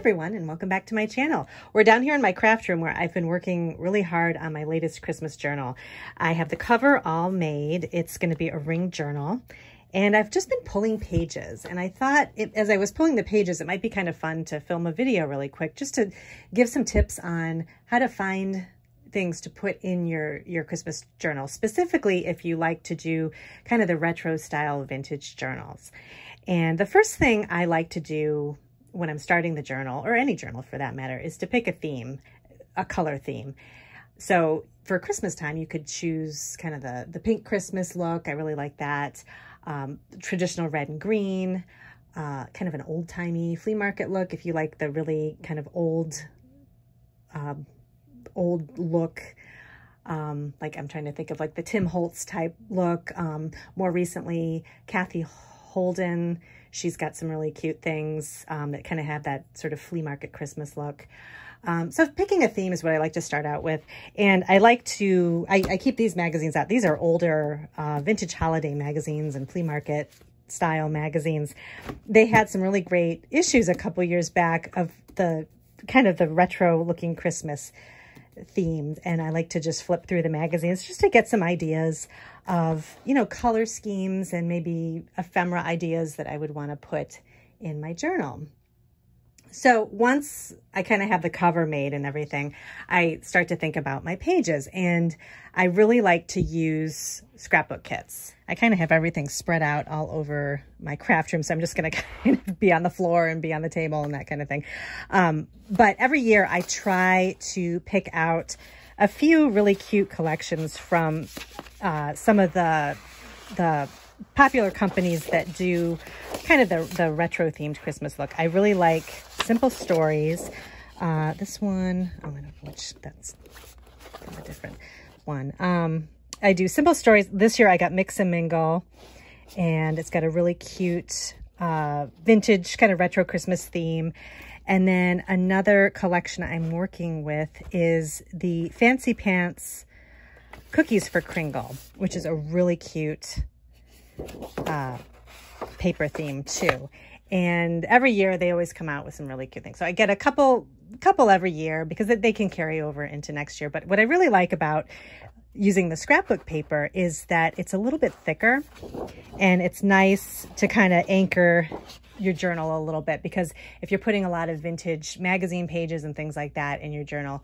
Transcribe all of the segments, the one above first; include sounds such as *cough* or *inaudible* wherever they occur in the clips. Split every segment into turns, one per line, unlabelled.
everyone and welcome back to my channel. We're down here in my craft room where I've been working really hard on my latest Christmas journal. I have the cover all made. It's going to be a ring journal and I've just been pulling pages and I thought it, as I was pulling the pages, it might be kind of fun to film a video really quick just to give some tips on how to find things to put in your, your Christmas journal, specifically if you like to do kind of the retro style vintage journals. And the first thing I like to do when I'm starting the journal, or any journal for that matter, is to pick a theme, a color theme. So for Christmas time, you could choose kind of the, the pink Christmas look. I really like that. Um, traditional red and green, uh, kind of an old-timey flea market look if you like the really kind of old, um, old look. Um, like I'm trying to think of like the Tim Holtz type look. Um, more recently, Cathe Holden. She's got some really cute things um, that kind of have that sort of flea market Christmas look. Um, so picking a theme is what I like to start out with. And I like to, I, I keep these magazines out. These are older uh, vintage holiday magazines and flea market style magazines. They had some really great issues a couple years back of the kind of the retro looking Christmas themed. And I like to just flip through the magazines just to get some ideas of, you know, color schemes and maybe ephemera ideas that I would want to put in my journal. So once I kind of have the cover made and everything, I start to think about my pages and I really like to use scrapbook kits. I kind of have everything spread out all over my craft room. So I'm just going *laughs* to kind of be on the floor and be on the table and that kind of thing. Um, but every year I try to pick out a few really cute collections from uh, some of the, the popular companies that do kind of the, the retro themed Christmas look. I really like Simple Stories. Uh, this one, oh, I don't know which, that's a different one. Um, I do Simple Stories. This year I got Mix and Mingle, and it's got a really cute uh, vintage kind of retro Christmas theme. And then another collection I'm working with is the Fancy Pants Cookies for Kringle, which is a really cute uh, paper theme too. And every year they always come out with some really cute things. So I get a couple couple every year because they can carry over into next year. But what I really like about using the scrapbook paper is that it's a little bit thicker and it's nice to kind of anchor your journal a little bit because if you're putting a lot of vintage magazine pages and things like that in your journal,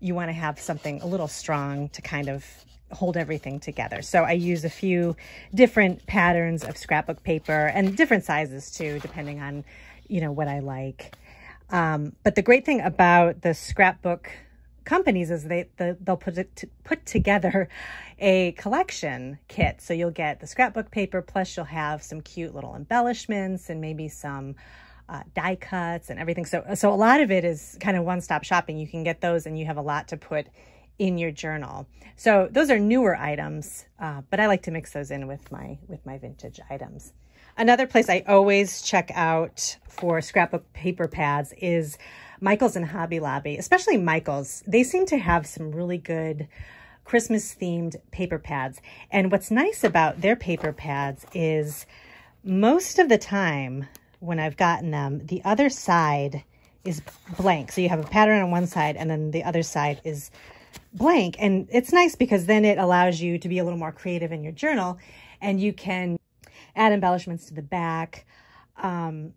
you want to have something a little strong to kind of hold everything together. So I use a few different patterns of scrapbook paper and different sizes too, depending on, you know, what I like. Um, but the great thing about the scrapbook companies is they the, they'll put it put together a collection kit. So you'll get the scrapbook paper plus you'll have some cute little embellishments and maybe some uh, die cuts and everything. So so a lot of it is kind of one stop shopping. You can get those and you have a lot to put in your journal. So those are newer items, uh, but I like to mix those in with my with my vintage items. Another place I always check out for scrapbook paper pads is Michael's and Hobby Lobby, especially Michael's. They seem to have some really good Christmas themed paper pads. And what's nice about their paper pads is most of the time when I've gotten them, the other side is blank. So you have a pattern on one side and then the other side is blank. And it's nice because then it allows you to be a little more creative in your journal and you can add embellishments to the back um,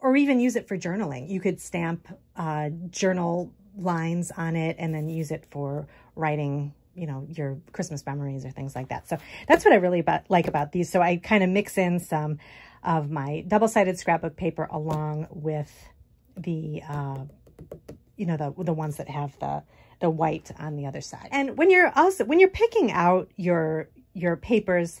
or even use it for journaling. You could stamp uh, journal lines on it and then use it for writing you know, your Christmas memories or things like that. So that's what I really about, like about these. So I kind of mix in some of my double-sided scrapbook paper along with the, uh, you know, the, the ones that have the, the white on the other side. And when you're also, when you're picking out your, your papers,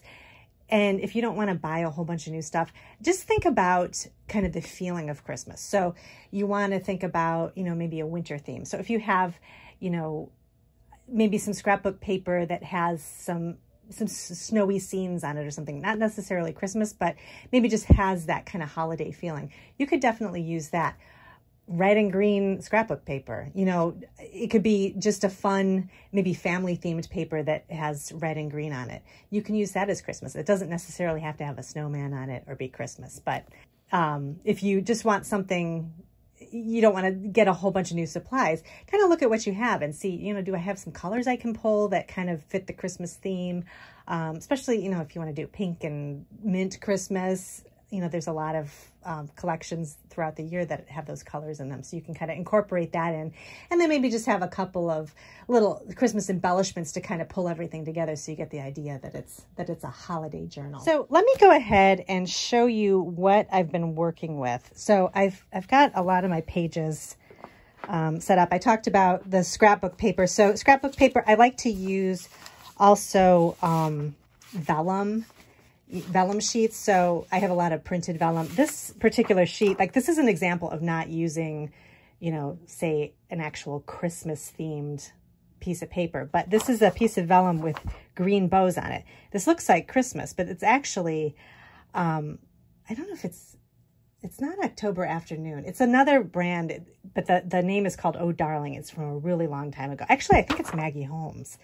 and if you don't want to buy a whole bunch of new stuff, just think about kind of the feeling of Christmas. So you want to think about, you know, maybe a winter theme. So if you have, you know, maybe some scrapbook paper that has some some snowy scenes on it or something, not necessarily Christmas, but maybe just has that kind of holiday feeling. You could definitely use that red and green scrapbook paper. You know, it could be just a fun, maybe family themed paper that has red and green on it. You can use that as Christmas. It doesn't necessarily have to have a snowman on it or be Christmas, but um, if you just want something you don't want to get a whole bunch of new supplies. Kind of look at what you have and see, you know, do I have some colors I can pull that kind of fit the Christmas theme? Um, especially, you know, if you want to do pink and mint Christmas, you know, there's a lot of um, collections throughout the year that have those colors in them. So you can kind of incorporate that in. And then maybe just have a couple of little Christmas embellishments to kind of pull everything together so you get the idea that it's that it's a holiday journal. So let me go ahead and show you what I've been working with. So I've I've got a lot of my pages um, set up. I talked about the scrapbook paper. So scrapbook paper, I like to use also um, vellum vellum sheets. So I have a lot of printed vellum. This particular sheet, like this is an example of not using, you know, say an actual Christmas themed piece of paper, but this is a piece of vellum with green bows on it. This looks like Christmas, but it's actually, um, I don't know if it's, it's not October Afternoon. It's another brand, but the, the name is called Oh Darling. It's from a really long time ago. Actually, I think it's Maggie Holmes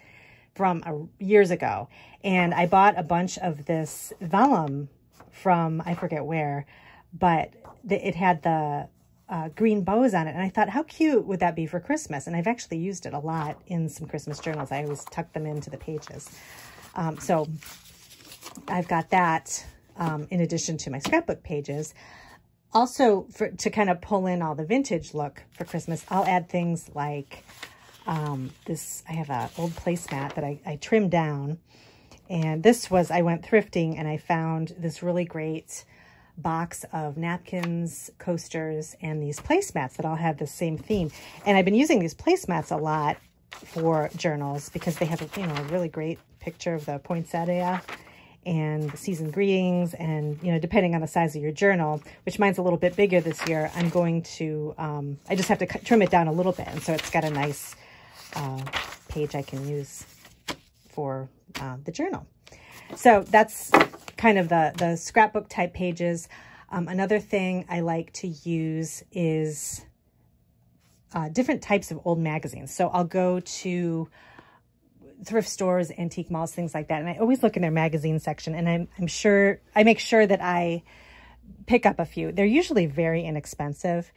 from uh, years ago. And I bought a bunch of this vellum from, I forget where, but the, it had the uh, green bows on it. And I thought, how cute would that be for Christmas? And I've actually used it a lot in some Christmas journals. I always tuck them into the pages. Um, so I've got that um, in addition to my scrapbook pages. Also, for, to kind of pull in all the vintage look for Christmas, I'll add things like um, this, I have an old placemat that I, I trimmed down. And this was, I went thrifting and I found this really great box of napkins, coasters, and these placemats that all have the same theme. And I've been using these placemats a lot for journals because they have, you know, a really great picture of the poinsettia and the season greetings and, you know, depending on the size of your journal, which mine's a little bit bigger this year, I'm going to, um, I just have to cut, trim it down a little bit. And so it's got a nice uh, page I can use for uh, the journal. So that's kind of the, the scrapbook type pages. Um, another thing I like to use is uh, different types of old magazines. So I'll go to thrift stores, antique malls, things like that. And I always look in their magazine section and I'm, I'm sure, I make sure that I pick up a few. They're usually very inexpensive.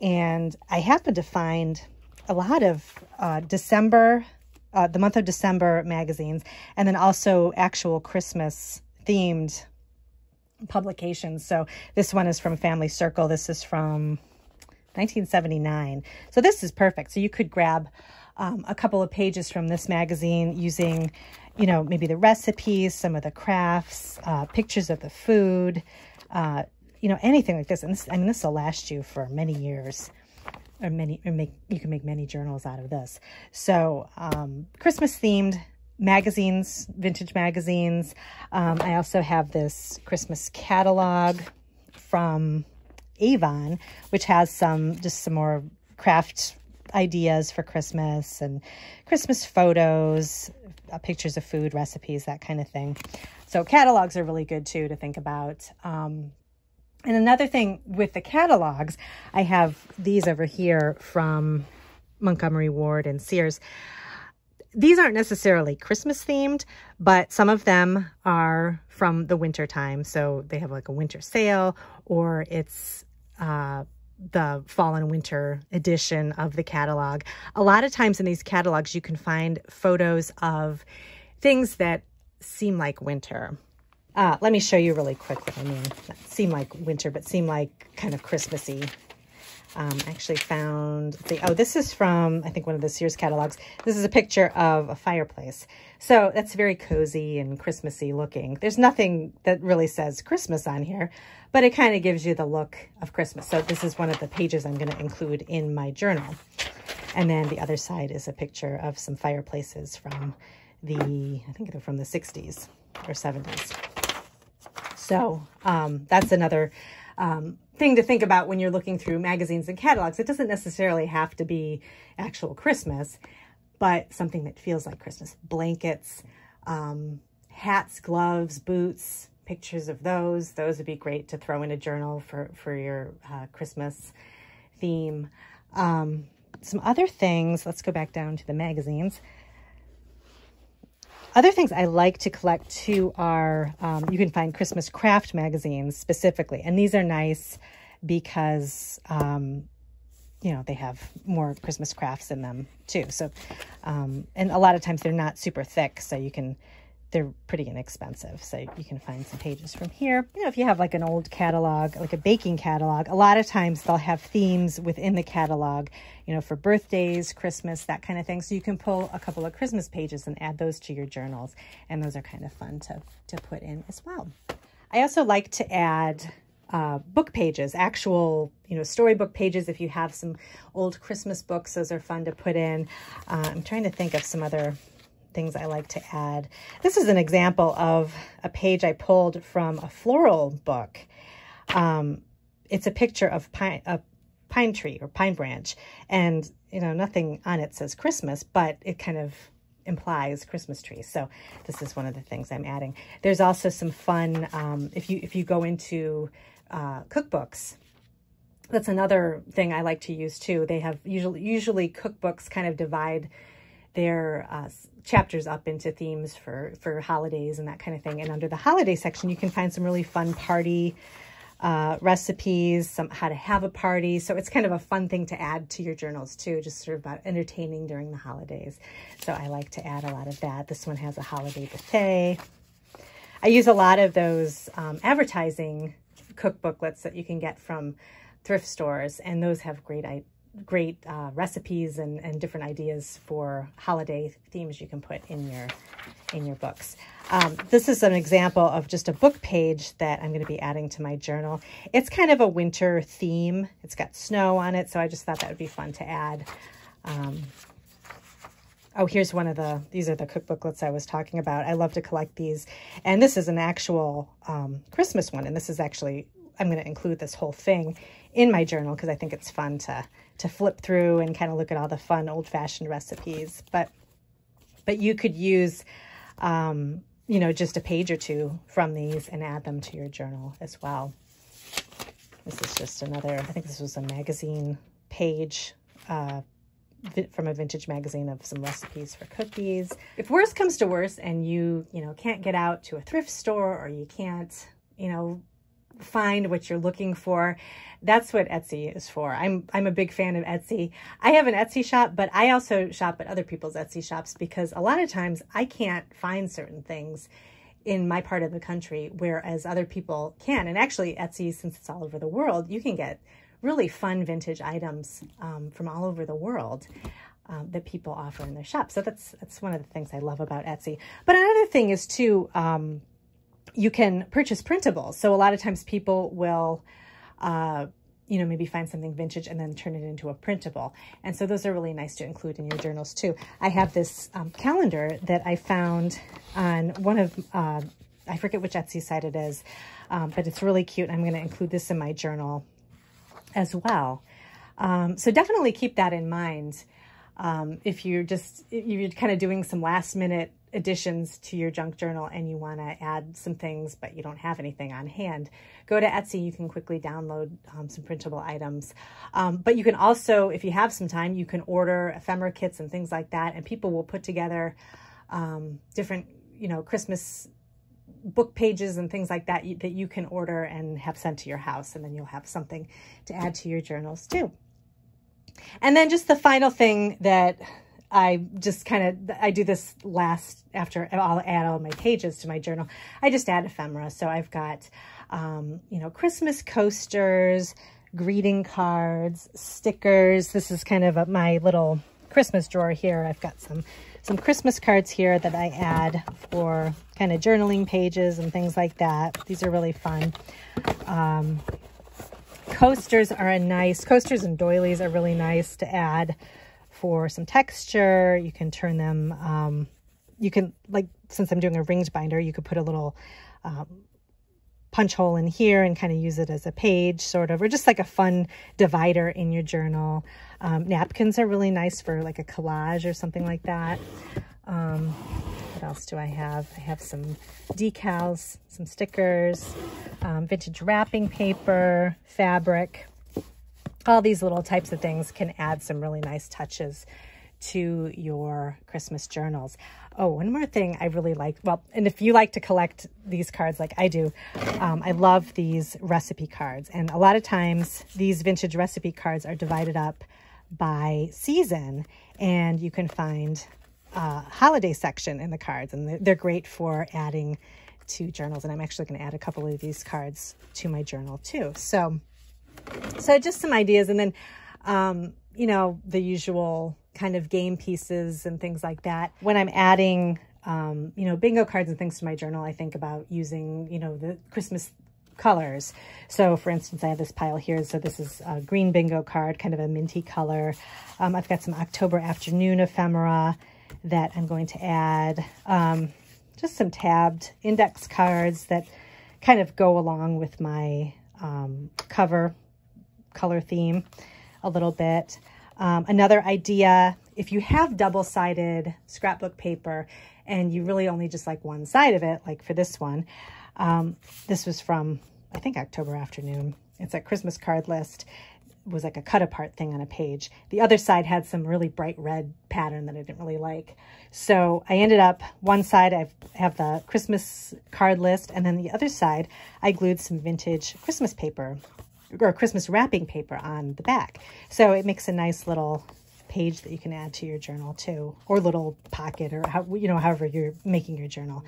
And I happen to find a lot of uh, December, uh, the month of December magazines, and then also actual Christmas themed publications. So this one is from Family Circle. This is from 1979. So this is perfect. So you could grab um, a couple of pages from this magazine using, you know, maybe the recipes, some of the crafts, uh, pictures of the food, uh, you know, anything like this. And this, I mean, this will last you for many years or many or make you can make many journals out of this. So um, christmas themed magazines vintage magazines. Um, i also have this christmas catalog from avon which has some just some more craft ideas for christmas and christmas photos uh, pictures of food recipes that kind of thing. So catalogs are really good too to think about. Um, and another thing with the catalogs, I have these over here from Montgomery Ward and Sears. These aren't necessarily Christmas themed, but some of them are from the winter time. So they have like a winter sale or it's uh, the fall and winter edition of the catalog. A lot of times in these catalogs, you can find photos of things that seem like winter. Uh, let me show you really quick what I mean. Seem like winter, but seem like kind of Christmassy. Um, I actually found, the, oh, this is from, I think, one of the Sears catalogs. This is a picture of a fireplace. So that's very cozy and Christmassy looking. There's nothing that really says Christmas on here, but it kind of gives you the look of Christmas. So this is one of the pages I'm going to include in my journal. And then the other side is a picture of some fireplaces from the, I think they're from the 60s or 70s. So um, that's another um, thing to think about when you're looking through magazines and catalogs. It doesn't necessarily have to be actual Christmas, but something that feels like Christmas. Blankets, um, hats, gloves, boots, pictures of those. Those would be great to throw in a journal for, for your uh, Christmas theme. Um, some other things, let's go back down to the magazines. Other things I like to collect too are, um, you can find Christmas craft magazines specifically. And these are nice because um, you know, they have more Christmas crafts in them too. So, um, and a lot of times they're not super thick, so you can, they're pretty inexpensive. So you can find some pages from here. You know, if you have like an old catalog, like a baking catalog, a lot of times they'll have themes within the catalog, you know, for birthdays, Christmas, that kind of thing. So you can pull a couple of Christmas pages and add those to your journals. And those are kind of fun to, to put in as well. I also like to add uh, book pages, actual, you know, storybook pages. If you have some old Christmas books, those are fun to put in. Uh, I'm trying to think of some other things I like to add. This is an example of a page I pulled from a floral book. Um, it's a picture of pine, a pine tree or pine branch, and you know nothing on it says Christmas, but it kind of implies Christmas trees. So this is one of the things I'm adding. There's also some fun um, if you if you go into uh, cookbooks. That's another thing I like to use too. They have usually usually cookbooks kind of divide their uh, chapters up into themes for for holidays and that kind of thing. And under the holiday section, you can find some really fun party uh, recipes, some how to have a party. So it's kind of a fun thing to add to your journals too, just sort of about entertaining during the holidays. So I like to add a lot of that. This one has a holiday buffet. I use a lot of those um, advertising cookbooklets that you can get from thrift stores, and those have great great uh, recipes and, and different ideas for holiday themes you can put in your in your books. Um, this is an example of just a book page that I'm going to be adding to my journal. It's kind of a winter theme. It's got snow on it, so I just thought that would be fun to add. Um, oh, here's one of the, these are the cookbooklets I was talking about. I love to collect these. And this is an actual um, Christmas one, and this is actually I'm going to include this whole thing in my journal because I think it's fun to to flip through and kind of look at all the fun old-fashioned recipes. But but you could use, um, you know, just a page or two from these and add them to your journal as well. This is just another, I think this was a magazine page uh, from a vintage magazine of some recipes for cookies. If worst comes to worst and you, you know, can't get out to a thrift store or you can't, you know, find what you're looking for. That's what Etsy is for. I'm I'm a big fan of Etsy. I have an Etsy shop, but I also shop at other people's Etsy shops because a lot of times I can't find certain things in my part of the country, whereas other people can. And actually, Etsy, since it's all over the world, you can get really fun vintage items um, from all over the world. Um, that people offer in their shop. So that's that's one of the things I love about Etsy. But another thing is too, um, you can purchase printables. So a lot of times people will, uh, you know, maybe find something vintage and then turn it into a printable. And so those are really nice to include in your journals too. I have this um, calendar that I found on one of, uh, I forget which Etsy site it is, um, but it's really cute. I'm going to include this in my journal as well. Um, so definitely keep that in mind. Um, if you're just, you're kind of doing some last minute additions to your junk journal and you want to add some things, but you don't have anything on hand, go to Etsy. You can quickly download um, some printable items. Um, but you can also, if you have some time, you can order ephemera kits and things like that. And people will put together um, different, you know, Christmas book pages and things like that that you can order and have sent to your house. And then you'll have something to add to your journals too. And then just the final thing that I just kind of, I do this last after I'll add all my pages to my journal. I just add ephemera. So I've got, um, you know, Christmas coasters, greeting cards, stickers. This is kind of a, my little Christmas drawer here. I've got some, some Christmas cards here that I add for kind of journaling pages and things like that. These are really fun. Um, coasters are a nice, coasters and doilies are really nice to add for some texture. You can turn them, um, you can, like, since I'm doing a ringed binder, you could put a little um, punch hole in here and kind of use it as a page, sort of, or just like a fun divider in your journal. Um, napkins are really nice for like a collage or something like that. Um, what else do I have? I have some decals, some stickers, um, vintage wrapping paper, fabric, all these little types of things can add some really nice touches to your Christmas journals. Oh, one more thing I really like. Well, and if you like to collect these cards like I do, um, I love these recipe cards. And a lot of times these vintage recipe cards are divided up by season and you can find a holiday section in the cards and they're great for adding to journals. And I'm actually going to add a couple of these cards to my journal too. So, so just some ideas. And then, um, you know, the usual kind of game pieces and things like that. When I'm adding, um, you know, bingo cards and things to my journal, I think about using, you know, the Christmas colors. So for instance, I have this pile here. So this is a green bingo card, kind of a minty color. Um, I've got some October afternoon ephemera that I'm going to add. Um, just some tabbed index cards that kind of go along with my um, cover color theme a little bit. Um, another idea, if you have double-sided scrapbook paper and you really only just like one side of it, like for this one, um, this was from, I think, October afternoon. It's a Christmas card list. It was like a cut apart thing on a page. The other side had some really bright red pattern that I didn't really like. So I ended up, one side I have the Christmas card list, and then the other side I glued some vintage Christmas paper or Christmas wrapping paper on the back. So it makes a nice little page that you can add to your journal too, or little pocket or how, you know, however you're making your journal.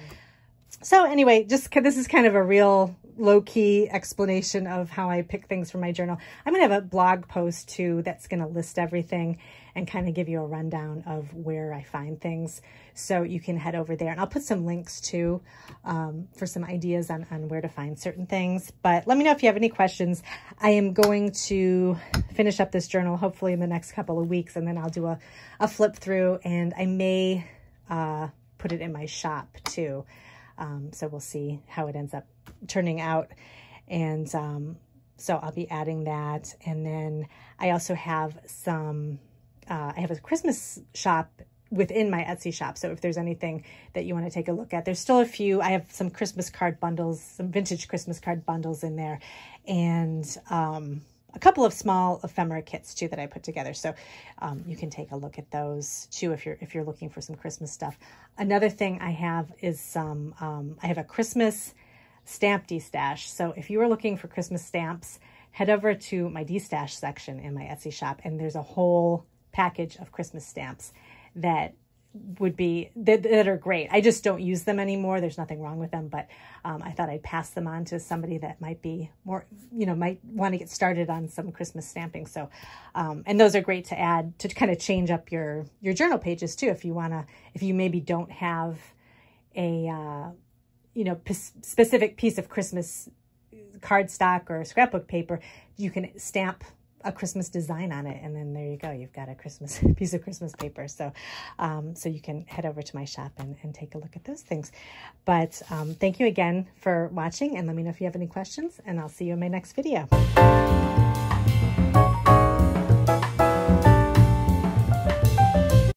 So anyway, just this is kind of a real low-key explanation of how I pick things for my journal. I'm going to have a blog post too that's going to list everything and kind of give you a rundown of where I find things. So you can head over there and I'll put some links too um, for some ideas on, on where to find certain things. But let me know if you have any questions. I am going to finish up this journal hopefully in the next couple of weeks and then I'll do a, a flip through and I may uh, put it in my shop too. Um, so we'll see how it ends up turning out. And um, so I'll be adding that. And then I also have some, uh, I have a Christmas shop within my Etsy shop. So if there's anything that you want to take a look at, there's still a few. I have some Christmas card bundles, some vintage Christmas card bundles in there. And um, a couple of small ephemera kits too that I put together. So um, you can take a look at those too if you're if you're looking for some Christmas stuff. Another thing I have is some um, I have a Christmas stamp D-stash. So if you are looking for Christmas stamps, head over to my D-stash section in my Etsy shop and there's a whole package of Christmas stamps that would be that, that, are great. I just don't use them anymore. There's nothing wrong with them, but um, I thought I'd pass them on to somebody that might be more, you know, might want to get started on some Christmas stamping. So, um, and those are great to add to kind of change up your your journal pages too. If you want to, if you maybe don't have a, uh, you know, specific piece of Christmas cardstock or scrapbook paper, you can stamp a Christmas design on it. And then there you go. You've got a Christmas *laughs* piece of Christmas paper. So, um, so you can head over to my shop and, and take a look at those things. But um, thank you again for watching and let me know if you have any questions and I'll see you in my next video.